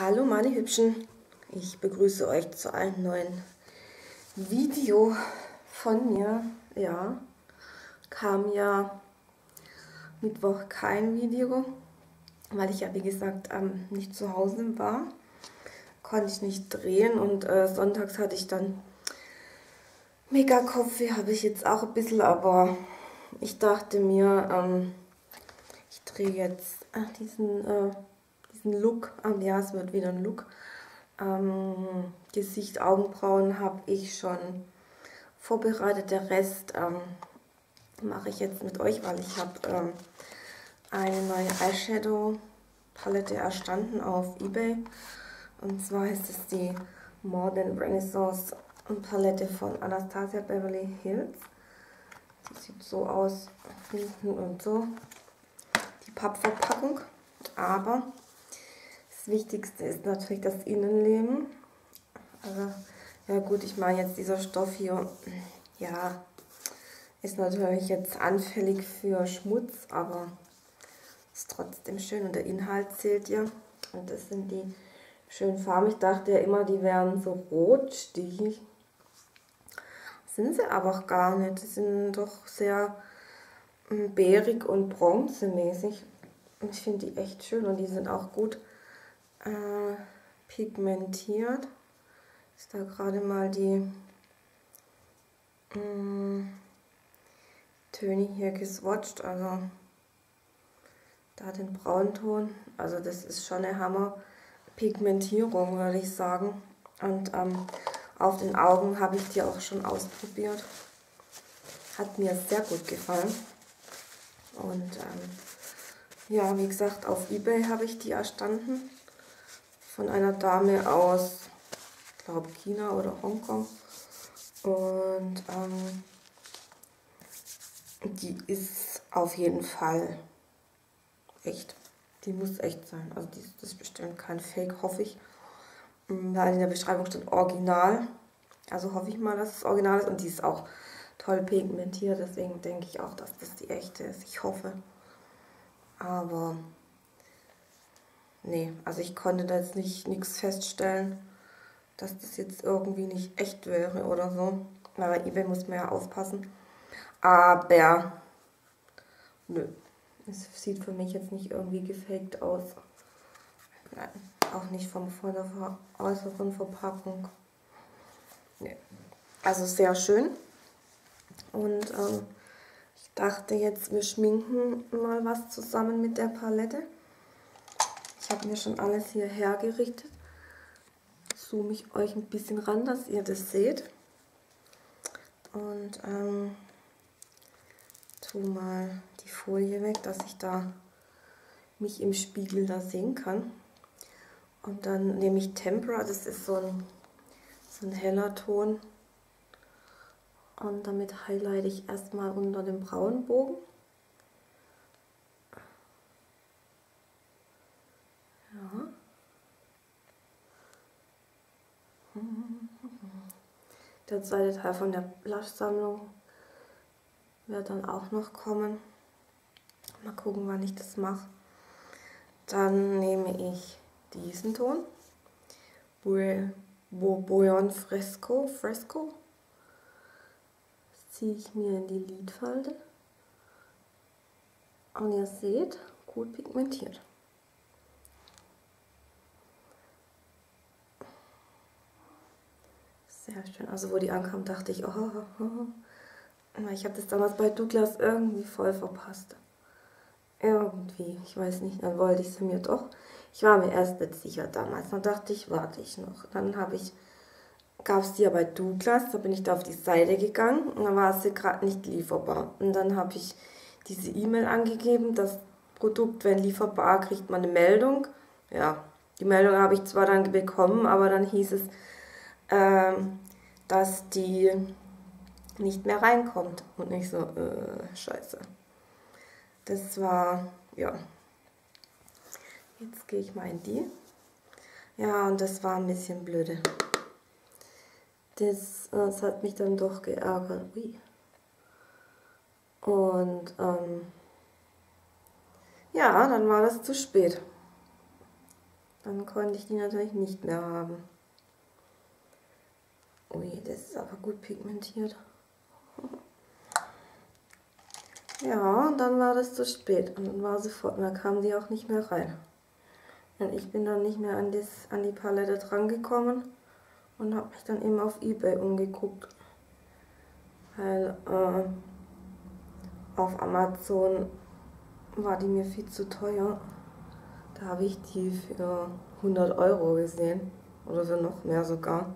Hallo meine Hübschen, ich begrüße euch zu einem neuen Video von mir. Ja, kam ja Mittwoch kein Video, weil ich ja wie gesagt ähm, nicht zu Hause war. Konnte ich nicht drehen und äh, sonntags hatte ich dann mega Kopfweh, habe ich jetzt auch ein bisschen, aber ich dachte mir, ähm, ich drehe jetzt äh, diesen... Äh, diesen Look an. Ja, es wird wieder ein Look. Ähm, Gesicht, Augenbrauen habe ich schon vorbereitet. Der Rest ähm, mache ich jetzt mit euch, weil ich habe ähm, eine neue Eyeshadow Palette erstanden auf Ebay. Und zwar ist es die Modern Renaissance Palette von Anastasia Beverly Hills. Die sieht so aus, hinten und so. Die Pappverpackung. Aber Wichtigste ist natürlich das Innenleben. Also, ja gut, ich meine jetzt dieser Stoff hier, ja, ist natürlich jetzt anfällig für Schmutz, aber ist trotzdem schön und der Inhalt zählt ja. Und das sind die schönen Farben. Ich dachte ja immer, die wären so Rotstiel. Sind sie aber gar nicht. Die sind doch sehr mm, bärig und bronzemäßig. Ich finde die echt schön und die sind auch gut äh, pigmentiert. Ist da gerade mal die mh, mm, Töne hier geswatcht, also da den Braunton. Also das ist schon eine Hammer Pigmentierung, würde ich sagen. Und ähm, auf den Augen habe ich die auch schon ausprobiert. Hat mir sehr gut gefallen. Und ähm, ja, wie gesagt, auf Ebay habe ich die erstanden von einer Dame aus, ich glaube China oder Hongkong. Und ähm, die ist auf jeden Fall echt. Die muss echt sein. Also die, das ist bestimmt kein Fake, hoffe ich. Mm, weil in der Beschreibung steht Original. Also hoffe ich mal, dass es Original ist. Und die ist auch toll pigmentiert. Deswegen denke ich auch, dass das die echte ist. Ich hoffe. Aber nee, also ich konnte da jetzt nicht nichts feststellen, dass das jetzt irgendwie nicht echt wäre oder so. Weil bei eBay muss man ja aufpassen. Aber nö, es sieht für mich jetzt nicht irgendwie gefaked aus. Nein, auch nicht vom, von der äußeren Verpackung. Nee. Also sehr schön. Und ähm, ich dachte jetzt, wir schminken mal was zusammen mit der Palette. Ich habe mir schon alles hier hergerichtet. Zoome ich euch ein bisschen ran, dass ihr das seht. Und ähm, tue mal die Folie weg, dass ich da mich im Spiegel da sehen kann. Und dann nehme ich Tempera, das ist so ein, so ein heller Ton. Und damit highlighte ich erstmal unter dem Braunbogen. Der zweite Teil von der Blush-Sammlung wird dann auch noch kommen. Mal gucken, wann ich das mache. Dann nehme ich diesen Ton. Bouillon Fresco. Fresco. Das ziehe ich mir in die Lidfalte. Und ihr seht, gut pigmentiert. Sehr schön. Also wo die ankam, dachte ich, oh, oh, oh. ich habe das damals bei Douglas irgendwie voll verpasst. Irgendwie, ich weiß nicht, dann wollte ich sie mir doch. Ich war mir erst nicht sicher damals. Dann dachte ich, warte ich noch. Dann habe ich, gab es die ja bei Douglas, da bin ich da auf die Seite gegangen und dann war sie gerade nicht lieferbar. Und dann habe ich diese E-Mail angegeben, das Produkt, wenn lieferbar, kriegt man eine Meldung. Ja, die Meldung habe ich zwar dann bekommen, aber dann hieß es, ähm, dass die nicht mehr reinkommt. Und nicht so, äh, scheiße. Das war, ja. Jetzt gehe ich mal in die. Ja, und das war ein bisschen blöde. Das, das hat mich dann doch geärgert. Ui. Und ähm, ja, dann war das zu spät. dann konnte ich die natürlich nicht mehr haben. Ui, das ist aber gut pigmentiert. Ja, und dann war das zu spät und dann war sofort, und dann kamen die auch nicht mehr rein. Und ich bin dann nicht mehr an, das, an die Palette drangekommen und habe mich dann eben auf Ebay umgeguckt. Weil äh, auf Amazon war die mir viel zu teuer. Da habe ich die für 100 Euro gesehen. Oder für noch mehr sogar.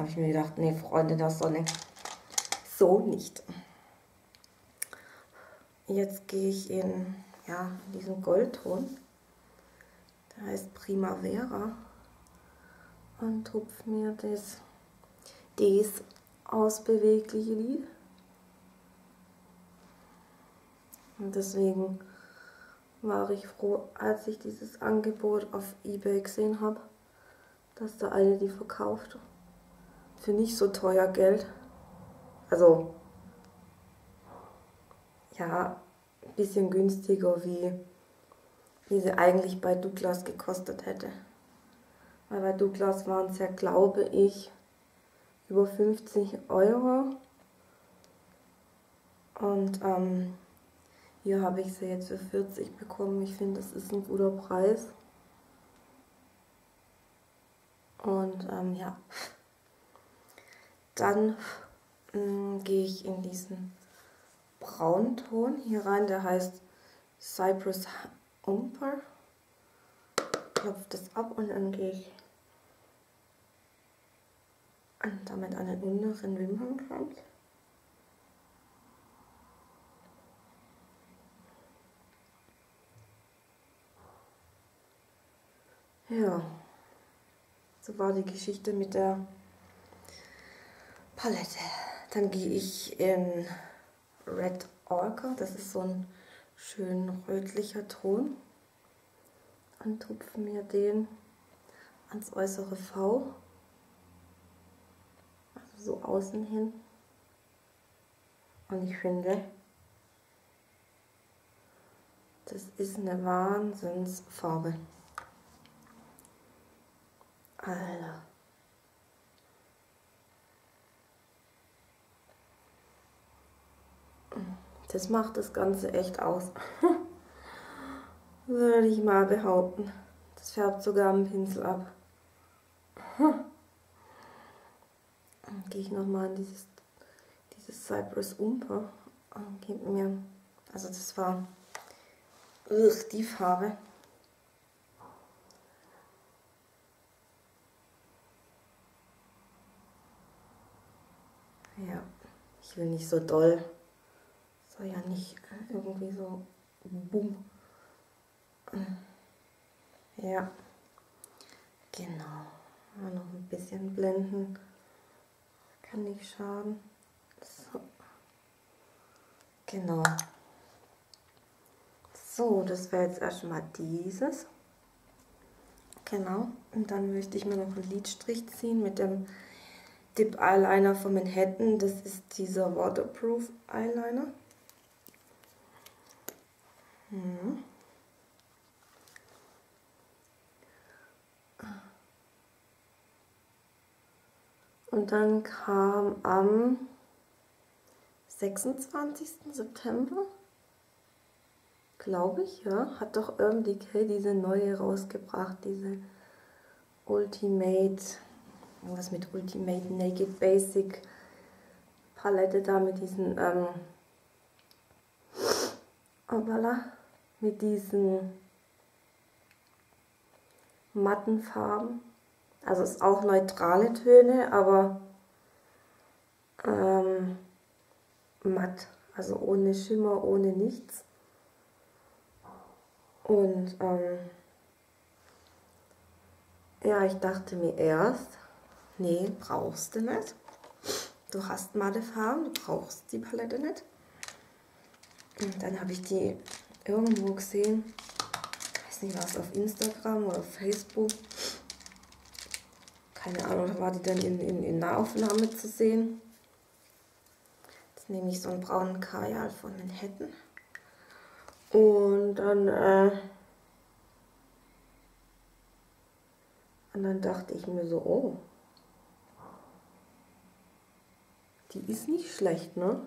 Habe ich mir gedacht, nee, Freunde der Sonne, so nicht. Jetzt gehe ich in ja, diesen Goldton. Der heißt Primavera. Und tupfe mir das, das ausbewegliche Lied. Und deswegen war ich froh, als ich dieses Angebot auf Ebay gesehen habe, dass da eine die verkauft. Für nicht so teuer Geld. Also, ja, ein bisschen günstiger, wie, wie sie eigentlich bei Douglas gekostet hätte. Weil bei Douglas waren es ja, glaube ich, über 50 Euro. Und ähm, hier habe ich sie jetzt für 40 bekommen. Ich finde, das ist ein guter Preis. Und ähm, ja, dann ähm, gehe ich in diesen Braunton hier rein. Der heißt Cypress Umper. Klopfe das ab und dann gehe ich damit an den unteren Wimpernkranz. Ja, so war die Geschichte mit der Palette. Dann gehe ich in Red Orca, das ist so ein schön rötlicher Ton, und tupfe mir den ans äußere V, also so außen hin. Und ich finde, das ist eine Wahnsinnsfarbe. Alter. Das macht das Ganze echt aus. Würde ich mal behaupten. Das färbt sogar am Pinsel ab. Dann gehe ich nochmal in dieses, dieses Cypress Umper und gebe mir, also das war ugh, die Farbe. Ja, ich will nicht so doll. Soll ja nicht irgendwie so bumm. Ja, genau. Mal noch ein bisschen blenden. Kann nicht schaden. So. Genau. So, das wäre jetzt erstmal dieses. Genau. Und dann möchte ich mir noch einen Lidstrich ziehen mit dem Dip Eyeliner von Manhattan. Das ist dieser Waterproof Eyeliner. Hm. Und dann kam am 26. September, glaube ich, ja, hat doch Urban Decay diese neue rausgebracht, diese Ultimate irgendwas mit Ultimate Naked Basic Palette da mit diesen, ähm, oh voilà, mit diesen matten Farben. Also es ist auch neutrale Töne, aber ähm, matt, also ohne Schimmer, ohne nichts. Und ähm, ja, ich dachte mir erst, nee, brauchst du nicht. Du hast matte Farben, du brauchst die Palette nicht. Und dann habe ich die irgendwo gesehen, weiß nicht was, auf Instagram oder Facebook. Keine Ahnung, war die dann in, in, in Nahaufnahme zu sehen. Jetzt nehme ich so einen braunen Kajal von Manhattan. Und dann äh, Und dann dachte ich mir so, oh, die ist nicht schlecht, ne?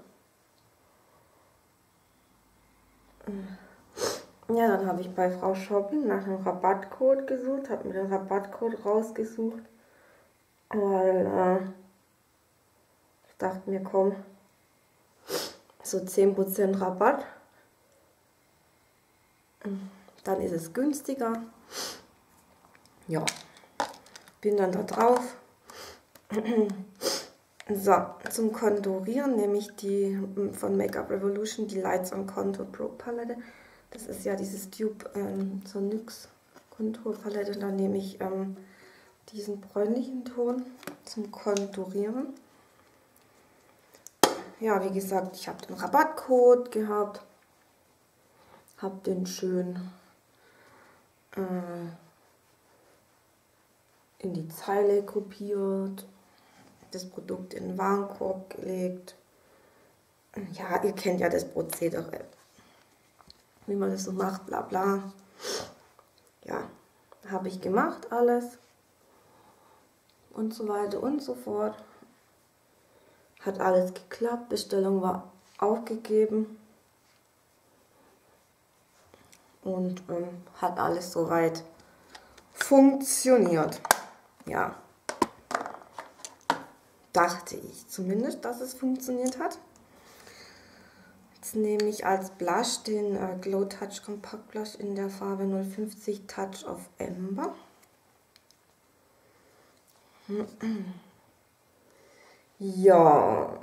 Ja, dann habe ich bei Frau Shopping nach einem Rabattcode gesucht, habe mir den Rabattcode rausgesucht, weil äh, ich dachte mir, komm, so 10% Rabatt, dann ist es günstiger. Ja, bin dann da drauf. So, zum Konturieren nehme ich die von Makeup Revolution, die Lights on Contour Pro Palette. Das ist ja dieses Tube ähm, zur NYX Konturpalette. Da nehme ich ähm, diesen bräunlichen Ton zum Konturieren. Ja, wie gesagt, ich habe den Rabattcode gehabt. Habe den schön äh, in die Zeile kopiert. Das Produkt in den Warenkorb gelegt. Ja, ihr kennt ja das Prozedere wie man das so macht, bla bla. Ja, habe ich gemacht alles und so weiter und so fort. Hat alles geklappt, Bestellung war aufgegeben und ähm, hat alles soweit funktioniert. Ja, dachte ich zumindest, dass es funktioniert hat nehme ich als Blush den äh, Glow Touch Compact Blush in der Farbe 050 Touch of Ember. Ja.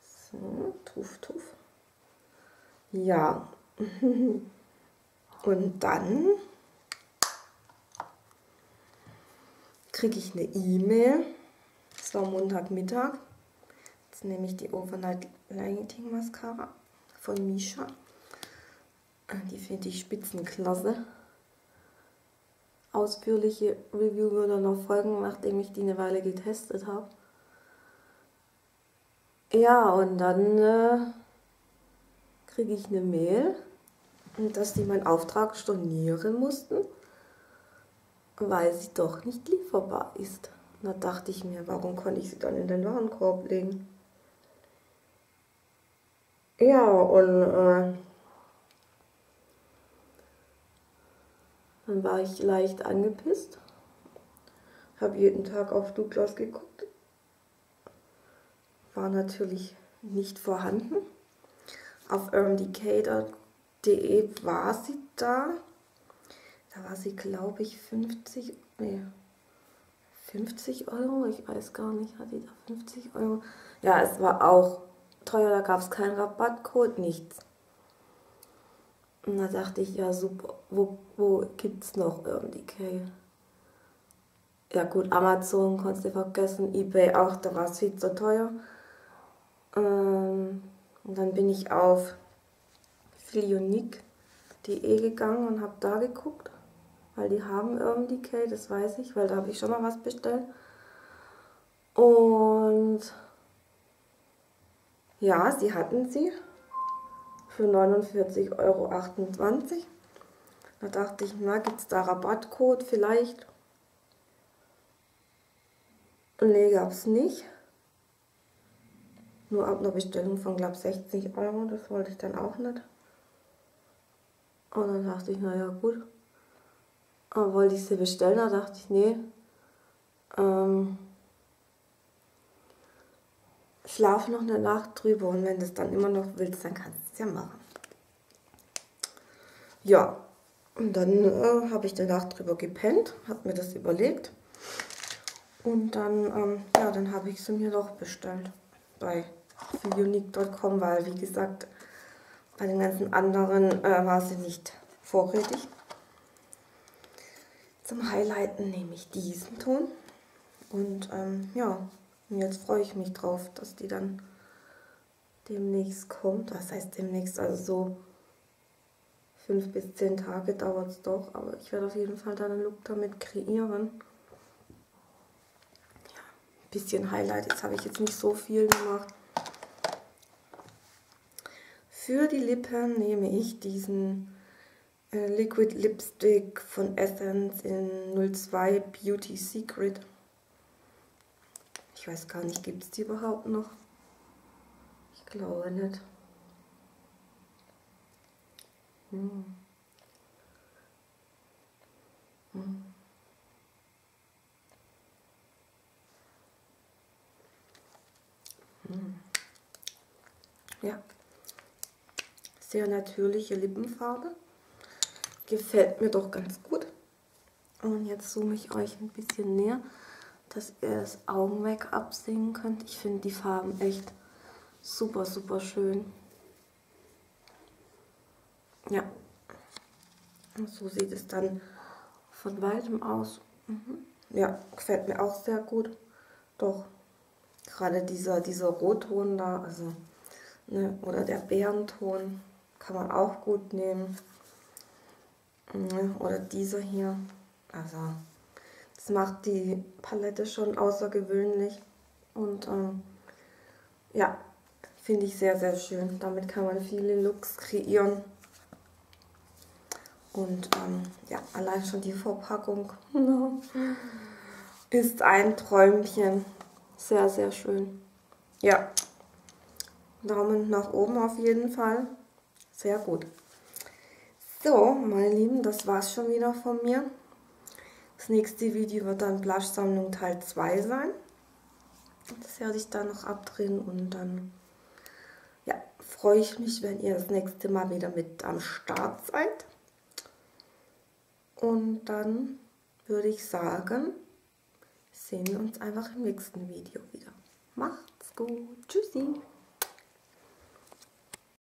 So, tuff, tuff. Ja. Und dann kriege ich eine E-Mail es war Montagmittag. Jetzt nehme ich die Overnight Lighting Mascara von Misha. Ah, die finde ich spitzenklasse. Ausführliche Review würde noch folgen, nachdem ich die eine Weile getestet habe. Ja, und dann äh, kriege ich eine Mail, dass die meinen Auftrag stornieren mussten, weil sie doch nicht lieferbar ist. Da dachte ich mir, warum konnte ich sie dann in den Warenkorb legen? Ja, und äh, dann war ich leicht angepisst. Habe jeden Tag auf Douglas geguckt. War natürlich nicht vorhanden. Auf urmdk.de war sie da. Da war sie, glaube ich, 50, nee, 50 Euro, ich weiß gar nicht, hat die da 50 Euro? Ja, es war auch teuer, da gab es keinen Rabattcode, nichts. Und da dachte ich, ja super, wo, wo es noch MDK? Ja gut, Amazon konntest du vergessen, Ebay auch, da war es viel zu teuer. Ähm, und dann bin ich auf filionique.de gegangen und habe da geguckt weil die haben MDK, das weiß ich, weil da habe ich schon mal was bestellt. Und ja, sie hatten sie für 49,28 Euro. Da dachte ich, na, gibt es da Rabattcode vielleicht? Nee, gab es nicht. Nur ab einer Bestellung von, glaube 60 Euro, das wollte ich dann auch nicht. Und dann dachte ich, naja, gut. Aber wollte ich sie bestellen, da dachte ich, nee. Ähm, schlaf noch eine Nacht drüber und wenn du es dann immer noch willst, dann kannst du es ja machen. Ja, und dann äh, habe ich die Nacht drüber gepennt, habe mir das überlegt und dann, ähm, ja, dann habe ich sie mir doch bestellt bei unique.com, weil wie gesagt, bei den ganzen anderen äh, war sie nicht vorrätig. Zum Highlighten nehme ich diesen Ton. Und ähm, ja, jetzt freue ich mich drauf, dass die dann demnächst kommt. Das heißt demnächst, also so fünf bis zehn Tage dauert es doch. Aber ich werde auf jeden Fall dann einen Look damit kreieren. Ja, ein bisschen Highlight. Jetzt habe ich jetzt nicht so viel gemacht. Für die Lippen nehme ich diesen Liquid Lipstick von Essence in 02 Beauty Secret. Ich weiß gar nicht, gibt es die überhaupt noch? Ich glaube nicht. Hm. Hm. Hm. Ja, sehr natürliche Lippenfarbe. Gefällt mir doch ganz gut. Und jetzt zoome ich euch ein bisschen näher, dass ihr das Augenmerk absehen könnt. Ich finde die Farben echt super, super schön. Ja, und so sieht es dann von weitem aus. Mhm. Ja, gefällt mir auch sehr gut. Doch, gerade dieser, dieser Rotton da, also, ne, oder der Bärenton, kann man auch gut nehmen. Ne, oder dieser hier. Also, das macht die Palette schon außergewöhnlich. Und ähm, ja, finde ich sehr, sehr schön. Damit kann man viele Looks kreieren. Und ähm, ja, allein schon die Verpackung ist ein Träumchen. Sehr, sehr schön. Ja, Daumen nach oben auf jeden Fall. Sehr gut. So, meine Lieben, das war's schon wieder von mir. Das nächste Video wird dann Blush-Sammlung Teil 2 sein. Das werde ich dann noch abdrehen und dann ja, freue ich mich, wenn ihr das nächste Mal wieder mit am Start seid. Und dann würde ich sagen, sehen wir uns einfach im nächsten Video wieder. Macht's gut. Tschüssi.